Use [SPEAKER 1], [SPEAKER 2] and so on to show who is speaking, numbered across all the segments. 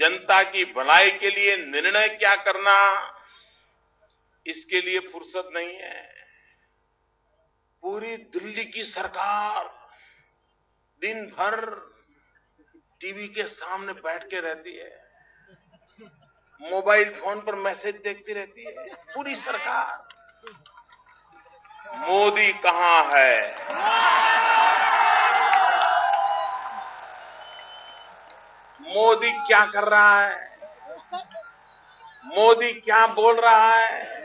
[SPEAKER 1] जनता की भलाई के लिए निर्णय क्या करना, इसके लिए फुर्सत नहीं है। पूरी दिल्ली की सरकार दिन भर टीवी के सामने बैठ के रहती है, मोबाइल फ़ोन पर मैसेज देखती रहती है, पूरी सरकार। मोदी कहाँ है? मोदी क्या कर रहा है? मोदी क्या बोल रहा है?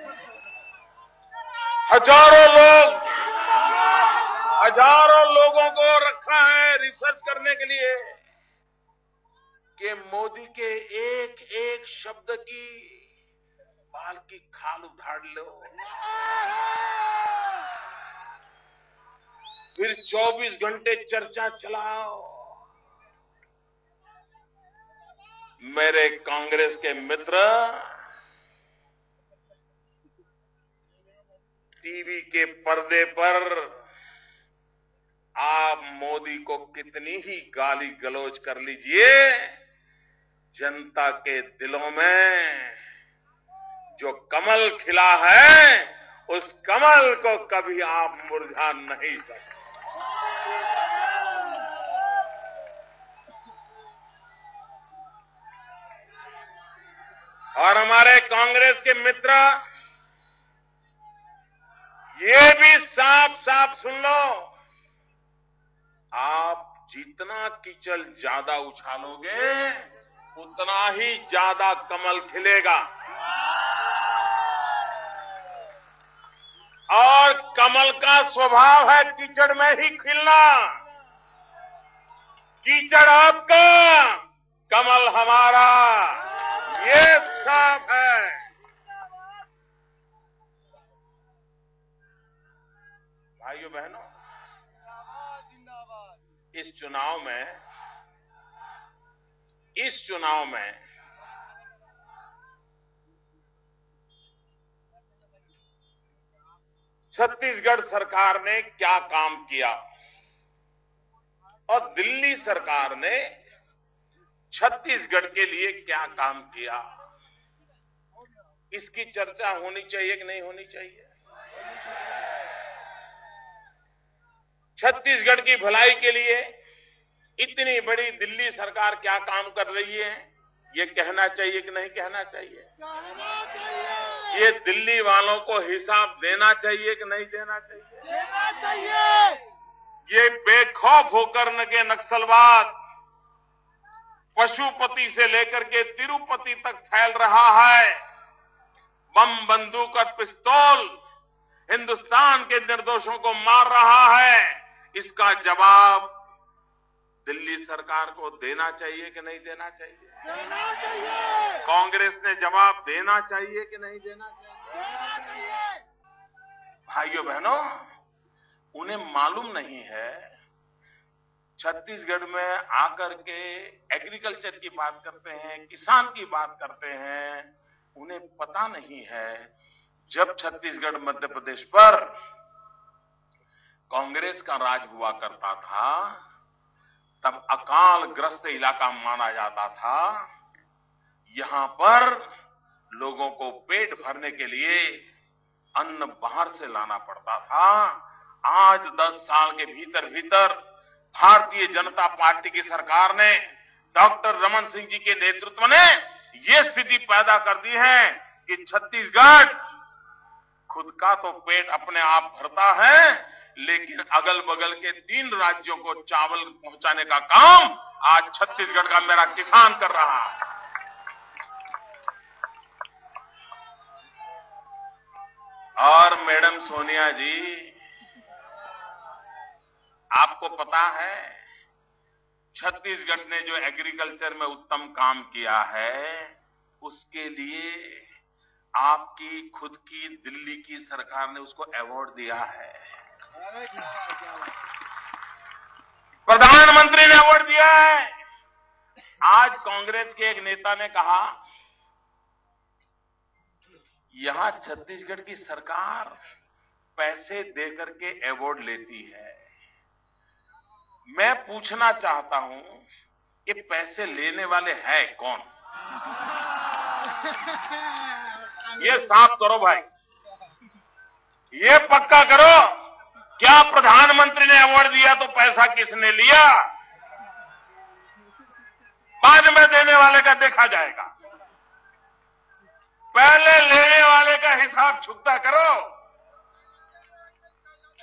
[SPEAKER 1] हज़ारों लोग, हज़ारों लोगों को रखा है रिसर्च करने के लिए कि मोदी के एक एक शब्द की बाल की खाल उधार लो। फिर 24 घंटे चर्चा चलाओ। मेरे कांग्रेस के मित्र टीवी के पर्दे पर आप मोदी को कितनी ही गाली गलौज कर लीजिए, जनता के दिलों में जो कमल खिला है, उस कमल को कभी आप मुरझा नहीं सकते। और हमारे कांग्रेस के मित्र, ये भी साफ़ साफ़ सुन लो। आप जितना कीचल ज़्यादा उछालोगे, उतना ही ज़्यादा कमल खिलेगा। और कमल का स्वभाव है कीचड़ में ही खिलना। कीचड़ आपका, कमल हमारा। ये साफ़ है भाइयों, बहनों, इस चुनाव में, इस चुनाव में छत्तीसगढ़ सरकार ने क्या काम किया? और दिल्ली सरकार ने छत्तीसगढ़ के लिए क्या काम किया? इसकी चर्चा होनी चाहिए कि नहीं होनी चाहिए? छत्तीसगढ़ की भलाई के लिए इतनी बड़ी दिल्ली सरकार क्या काम कर रही है? ये कहना चाहिए कि नहीं कहना चाहिए? ये दिल्ली वालों को हिसाब देना चाहिए कि नहीं देना चाहिए?
[SPEAKER 2] देना चाहिए।
[SPEAKER 1] ये बेखौफ होकर न के नक्सलवाद पशुपति से लेकर के तिरुपति तक फैल रहा है। बम बंदूक और पिस्तौल हिंदुस्तान के निर्दोषों को मार रहा है। इसका जवाब दिल्ली सरकार को देना चाहिए कि नहीं देना चाहिए?
[SPEAKER 2] देना चाहिए।
[SPEAKER 1] कांग्रेस ने जवाब देना चाहिए कि नहीं देना चाहिए?
[SPEAKER 2] देना चाहिए।
[SPEAKER 1] भाइयों बहनों उन्हें मालूम नहीं है छत्तीसगढ़ में आकर के एग्रीकल्चर की बात करते हैं, किसान की बात करते हैं, उन्हें पता नहीं है। जब छत्तीसगढ़ मध्य प्रदेश पर कांग्रेस का राज हुआ करता था, तब अकाल ग्रस्त इलाका माना जाता था। यहाँ पर लोगों को पेट भरने के लिए अन्न बाहर से लाना पड़ता था। आज 10 साल के भीतर भीतर भारतीय जनता पार्टी की सरकार ने, डॉक्टर रमन सिंह जी के नेतृत्व ने ये स्थिति पैदा कर दी है कि छत्तीसगढ़ खुद का तो पेट अपने आप भरता है, लेकिन अगल बगल के तीन राज्यों को चावल पहुँचाने का काम आज छत्तीसगढ़ का मेरा किसान कर रहा है। और मैडम सोनिया जी आपको पता है, छत्तीसगढ़ ने जो एग्रीकल्चर में उत्तम काम किया है, उसके लिए आपकी खुद की दिल्ली की सरकार ने उसको अवार्ड दिया है। प्रधानमंत्री ने अवार्ड दिया है। आज कांग्रेस के एक नेता ने कहा, यहाँ छत्तीसगढ़ की सरकार पैसे देकर के अवार्ड लेती है। मैं पूछना चाहता हूँ कि पैसे लेने वाले हैं कौन? ये साफ़ करो भाई। ये पक्का करो, क्या प्रधानमंत्री ने अवार्ड दिया तो पैसा किसने लिया? बाद में देने वाले का देखा जाएगा। पहले लेने वाले का हिसाब छुट्टा करो।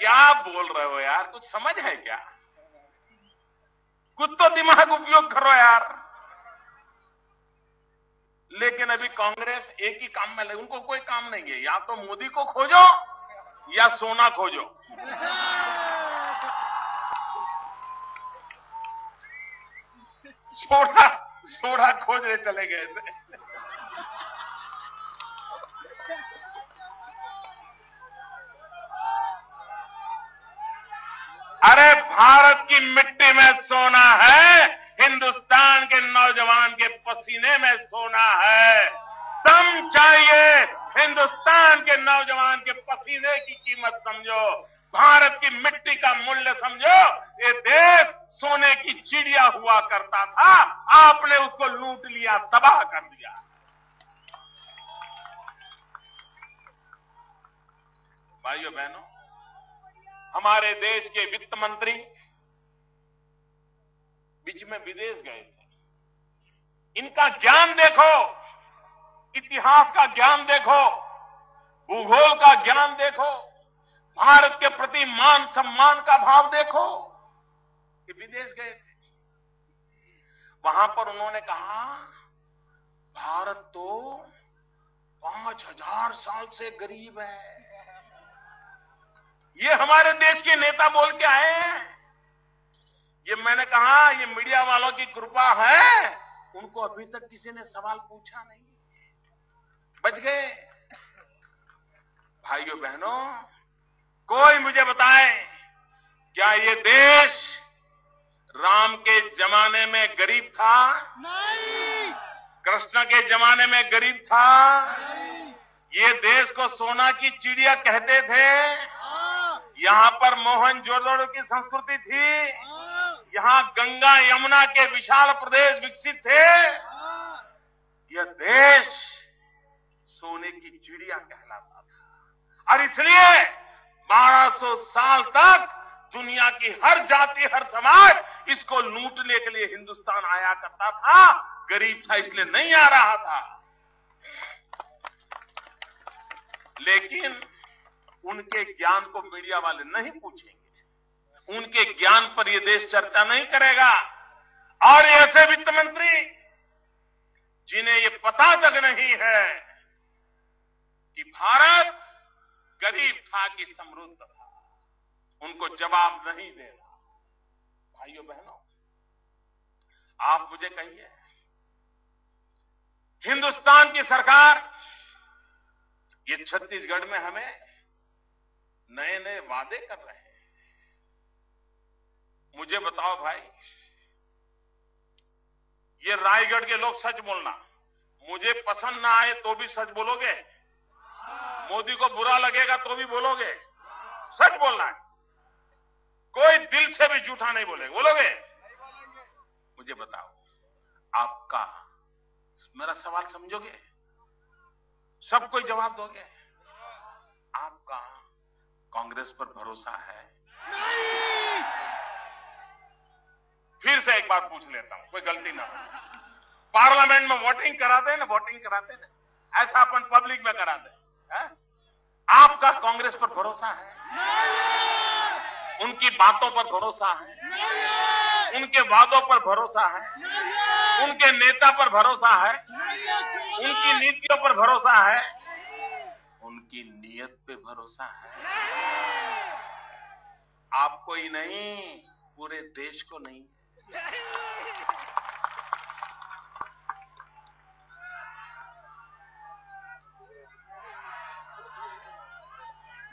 [SPEAKER 1] क्या बोल रहे हो यार, कुछ समझ है क्या? कुछ तो दिमाग उपयोग करो यार। लेकिन अभी कांग्रेस एक ही काम में लगे, उनको कोई काम नहीं है। या तो मोदी को खोजो, या सोना खोजो। सोना सोना खोजने चले गए थे। अरे भारत की मिट्टी में सोना है, हिंदुस्तान के नौजवान के पसीने में सोना है। दम चाहिए, हिंदुस्तान के नौजवान के पसीने की कीमत समझो। भारत की मिट्टी का मूल्य समझो। ये देश सोने की चिड़िया हुआ करता था, आपने उसको लूट लिया, तबाह कर दिया। भाइयों, बहनों हमारे देश के वित्त मंत्री बीच में विदेश गए थे। इनका ज्ञान देखो, इतिहास का ज्ञान देखो, भूगोल का ज्ञान देखो, भारत के प्रति मान सम्मान का भाव देखो कि विदेश गए थे। वहाँ पर उन्होंने कहा, भारत तो पाँच हज़ार साल से गरीब है। ये हमारे देश के नेता बोल के आए हैं। ये मैंने कहा ये मीडिया वालों की कृपा है। उनको अभी तक किसी ने सवाल पूछा नहीं। बच गए। भाइयों बहनों कोई मुझे बताए क्या ये देश राम के जमाने में गरीब था?
[SPEAKER 2] नहीं।
[SPEAKER 1] कृष्ण के जमाने में गरीब था?
[SPEAKER 2] नहीं।
[SPEAKER 1] ये देश को सोना की चिड़िया कहते थे?
[SPEAKER 2] हाँ।
[SPEAKER 1] यहाँ पर मोहन जोदड़ो की संस्कृति थी।
[SPEAKER 2] हाँ।
[SPEAKER 1] यहाँ गंगा यमुना के विशाल प्रदेश विकसित थे।
[SPEAKER 2] हाँ।
[SPEAKER 1] यह देश सोने की चिड़िया कहलाता था। और इसलिए 1200 साल तक दुनिया की हर जाति हर समाज इसको लूटने के लिए हिंदुस्तान आया करता था। गरीब था इसलिए नहीं आ रहा था। लेकिन उनके ज्ञान को मीडिया वाले नहीं पूछेंगे। उनके ज्ञान पर यह देश चर्चा नहीं करेगा। और ऐसे वित्त मंत्री जिन्हें ये पता तक नहीं है कि भारत गरीब था कि समृद्ध था, उनको जवाब नहीं दे रहा। भाइयों, बहनों, आप मुझे कहिए, हिंदुस्तान की सरकार, ये छत्तीसगढ़ में हमें नए नए वादे कर रहे हैं। मुझे बताओ भाई, ये रायगढ़ के लोग सच बोलना। मुझे पसंद ना आए तो भी सच बोलोगे? मोदी को बुरा लगेगा तो भी बोलोगे? सच बोलना है। कोई दिल से भी झूठा नहीं बोलेगा। बोलोगे? मुझे बताओ, आपका मेरा सवाल समझोगे? सब कोई जवाब दोगे? आपका कांग्रेस पर भरोसा है? फिर से एक बार पूछ लेता हूँ कोई गलती ना हो। पार्लियामेंट में वोटिंग कराते हैं ना वोटिंग कराते हैं ना ऐसा अपन पब्लिक में कराते हैं हैं? आपका कांग्रेस पर भरोसा है? उनकी बातों पर भरोसा है? उनके वादों पर भरोसा है? उनके नेता पर भरोसा है? उनकी नीतियों पर भरोसा है? उनकी नीयत पे भरोसा है? आपको ही नहीं पूरे देश को नहीं।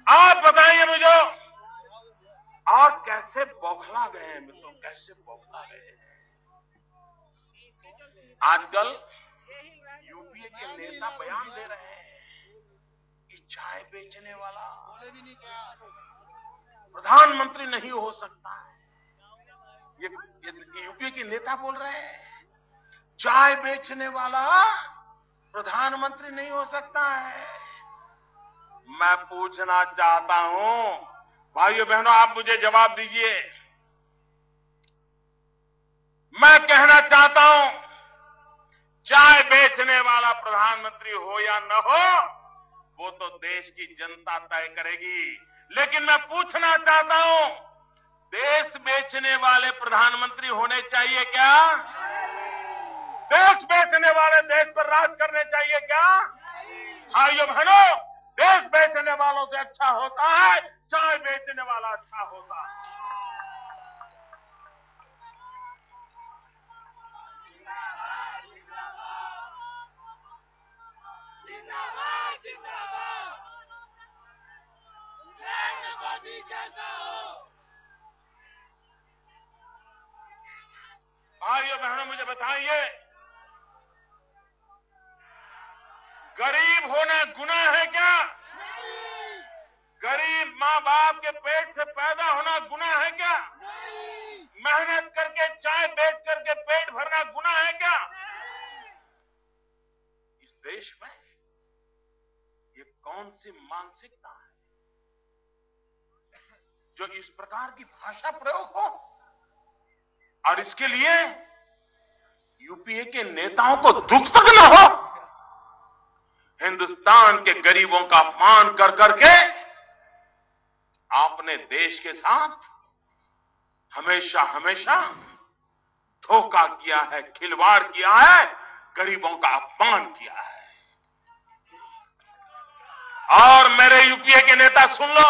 [SPEAKER 1] आप बताइए मुझे और कैसे बौखला गए हैं मित्रों कैसे बौखला गए हैं? आजकल यूपीए के नेता बयान दे रहे हैं। चाय बेचने वाला।
[SPEAKER 2] भी नहीं क्या?
[SPEAKER 1] प्रधानमंत्री नहीं हो सकता है। ये, ये यूपीए के नेता बोल रहे हैं चाय बेचने वाला प्रधानमंत्री नहीं हो सकता है। मैं पूछना चाहता हूँ भाइयों बहनों आप मुझे जवाब दीजिए। मैं कहना चाहता हूँ चाय बेचने वाला प्रधानमंत्री हो या न हो वो तो देश की जनता तय करेगी। लेकिन मैं पूछना चाहता हूँ, देश बेचने वाले प्रधानमंत्री होने चाहिए क्या? देश बेचने वाले देश पर राज करने चाहिए क्या? भाइयों बहनों, देश बेचने वालों से अच्छा होता है, चाय बेचने वाला अच्छा होता है। बताइए। गरीब होना गुनाह है क्या? गरीब माँ बाप के पेट से पैदा होना गुनाह है क्या? मेहनत करके चाय बेच करके पेट भरना गुनाह है क्या? इस देश में ये कौन सी मानसिकता है जो इस प्रकार की भाषा प्रयोग हो? और इसके लिए यूपीए के नेताओं को दुख तक न हो। हिंदुस्तान के गरीबों का अपमान कर करके आपने देश के साथ हमेशा हमेशा धोखा किया है, खिलवाड़ किया है, गरीबों का अपमान किया है। और मेरे यूपीए के नेता सुन लो,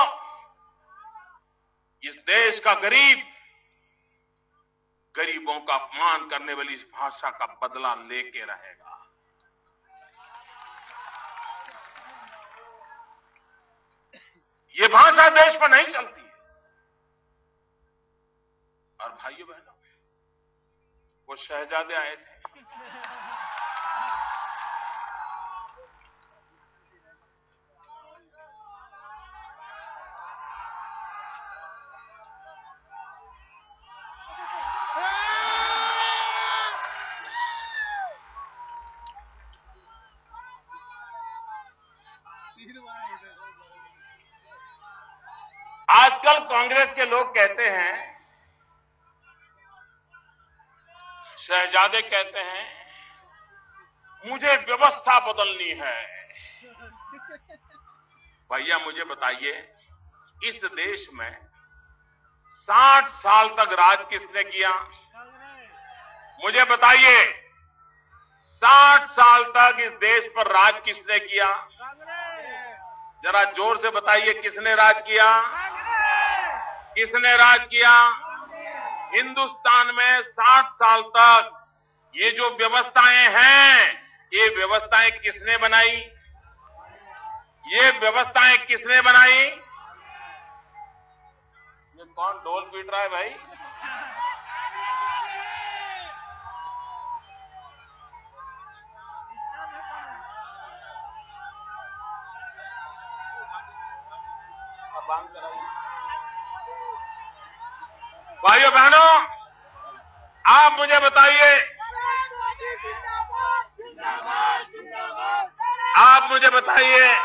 [SPEAKER 1] इस देश का गरीब गरीबों का अपमान करने वाली इस भाषा का बदला लेके रहेगा। ये भाषा देश पर नहीं चलती है। और भाइयों बहनों, वो शहजादे आए थे। के लोग कहते हैं, शहजादे कहते हैं, मुझे व्यवस्था बदलनी है। भैया, मुझे बताइए, इस देश में 60 साल तक राज किसने किया? मुझे बताइए 60 साल तक इस देश पर राज किसने किया? जरा ज़ोर से बताइए, किसने राज किया? किसने राज किया? हिंदुस्तान में 60 साल तक ये जो व्यवस्थाएँ हैं, ये व्यवस्थाएँ किसने बनाई? ये व्यवस्थाएँ किसने बनाई? ये कौन ढोल पीट रहा है भाई? बंद कराइए भाइयों, बहनों, आप मुझे बताइए, आप मुझे बताइए,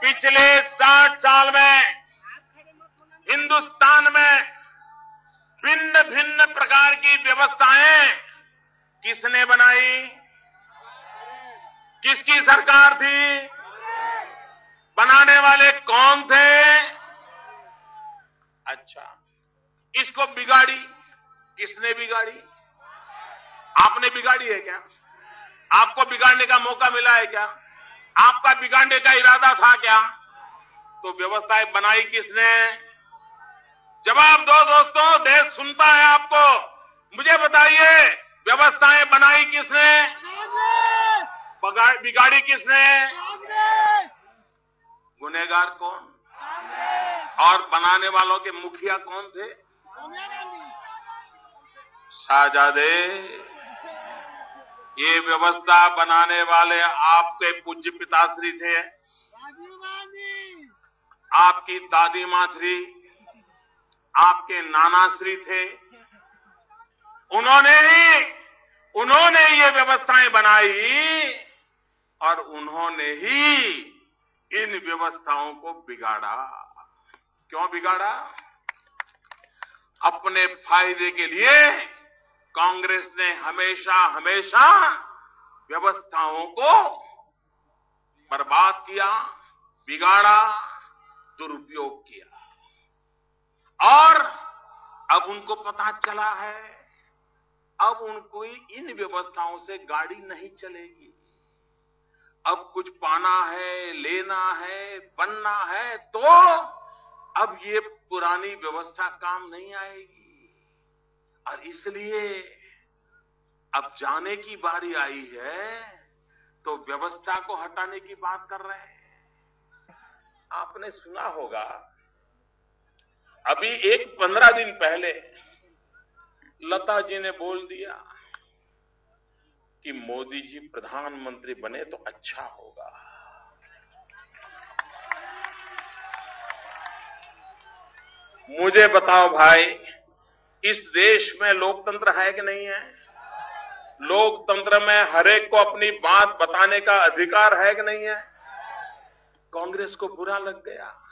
[SPEAKER 1] पिछले 60 साल में हिंदुस्तान में भिन्न भिन्न प्रकार की व्यवस्थाएँ किसने बनाई? किसकी सरकार थी? बनाने वाले कौन थे? अच्छा। इसको बिगाड़ी किसने बिगाड़ी। आपने बिगाड़ी है क्या? आपको बिगाड़ने का मौका मिला है क्या? आपका बिगाड़ने का इरादा था क्या? तो व्यवस्थाएँ बनाई किसने? जवाब दो दोस्तों, देश सुनता है आपको। मुझे बताइए, व्यवस्थाएँ बनाई किसने? बिगाड़ी किसने? गुनेगार कौन? और बनाने वालों के मुखिया कौन थे? शाहजादे ये व्यवस्था बनाने वाले आपके पूज्य पिताश्री थे। आपकी दादी माँ थी आपके नाना श्री थे। उन्होंने ही, उन्होंने ये व्यवस्थाएँ बनाई और उन्होंने ही इन व्यवस्थाओं को बिगाड़ा। क्यों बिगाड़ा? अपने फ़ायदे के लिए कांग्रेस ने हमेशा हमेशा व्यवस्थाओं को बर्बाद किया, बिगाड़ा, दुरुपयोग किया। और अब उनको पता चला है, अब उनको इन व्यवस्थाओं से गाड़ी नहीं चलेगी। अब कुछ पाना है, लेना है, बनना है तो अब ये पुरानी व्यवस्था काम नहीं आएगी। और इसलिए अब जाने की बारी आई है तो व्यवस्था को हटाने की बात कर रहे हैं। आपने सुना होगा, अभी एक पंद्रह दिन पहले लता जी ने बोल दिया कि मोदी जी प्रधानमंत्री बने तो अच्छा होगा। मुझे बताओ भाई, इस देश में लोकतंत्र है कि नहीं है? लोकतंत्र में हरेक को अपनी बात बताने का अधिकार है कि नहीं है? कांग्रेस को बुरा लग गया।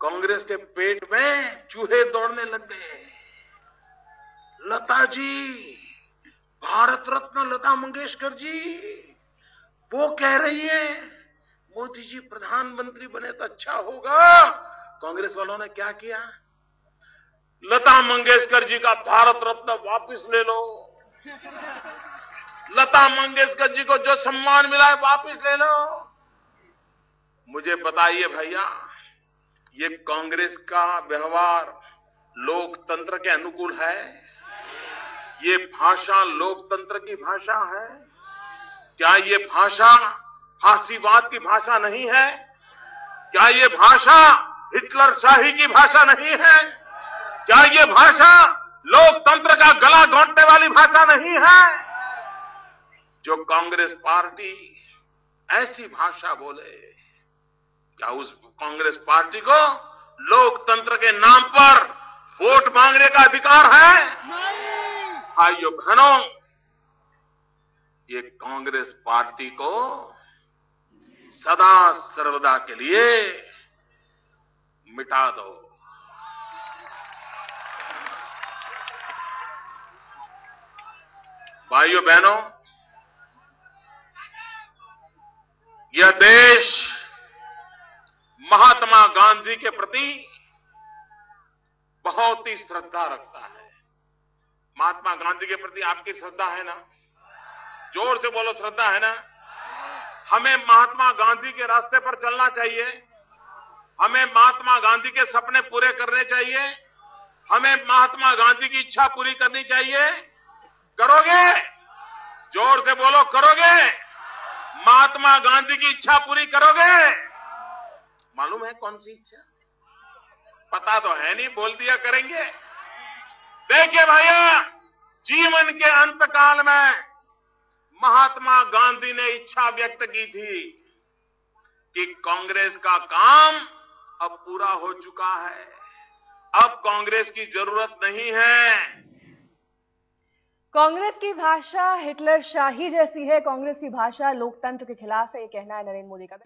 [SPEAKER 1] कांग्रेस के पेट में चूहे दौड़ने लग गए। लता जी, भारत रत्न लता मंगेशकर जी, वो कह रही है मोदी जी प्रधानमंत्री बने तो अच्छा होगा। कांग्रेस वालों ने क्या किया? लता मंगेशकर जी का भारत रत्न वापस ले लो। लता मंगेशकर जी को जो सम्मान मिला है वापस ले लो। मुझे बताइए भैया, ये कांग्रेस का व्यवहार लोकतंत्र के अनुकूल है? ये भाषा लोकतंत्र की भाषा है? क्या ये भाषा फांसीवाद की भाषा नहीं है। क्या ये भाषा हिटलर शाही की भाषा नहीं है? क्या ये भाषा लोकतंत्र का गला घोंटने वाली भाषा नहीं है? जो कांग्रेस पार्टी ऐसी भाषा बोले क्या उस कांग्रेस पार्टी को लोकतंत्र के नाम पर वोट मांगने का अधिकार है? भाइयों बहनों ये कांग्रेस पार्टी को सदा सर्वदा के लिए मिटा दो। भाइयों, बहनों, यह देश महात्मा गांधी के प्रति बहुत ही श्रद्धा रखता है। महात्मा गांधी के प्रति आपकी श्रद्धा है ना? ज़ोर से बोलो, श्रद्धा है ना? हमें महात्मा गांधी के रास्ते पर चलना चाहिए। हमें महात्मा गांधी के सपने पूरे करने चाहिए। हमें महात्मा गांधी की इच्छा पूरी करनी चाहिए। करोगे? ज़ोर से बोलो, करोगे? महात्मा गांधी की इच्छा पूरी करोगे? मालूम है कौन सी इच्छा? पता तो है नहीं, बोल दिया करेंगे। देखिए भैया, जीवन के अंत काल में महात्मा गांधी ने इच्छा व्यक्त की थी कि कांग्रेस का काम अब पूरा हो चुका है। अब कांग्रेस की ज़रूरत नहीं है।
[SPEAKER 3] कांग्रेस की भाषा हिटलर शाही जैसी है। कांग्रेस की भाषा लोकतंत्र के खिलाफ है, ये कहना है नरेंद्र मोदी का।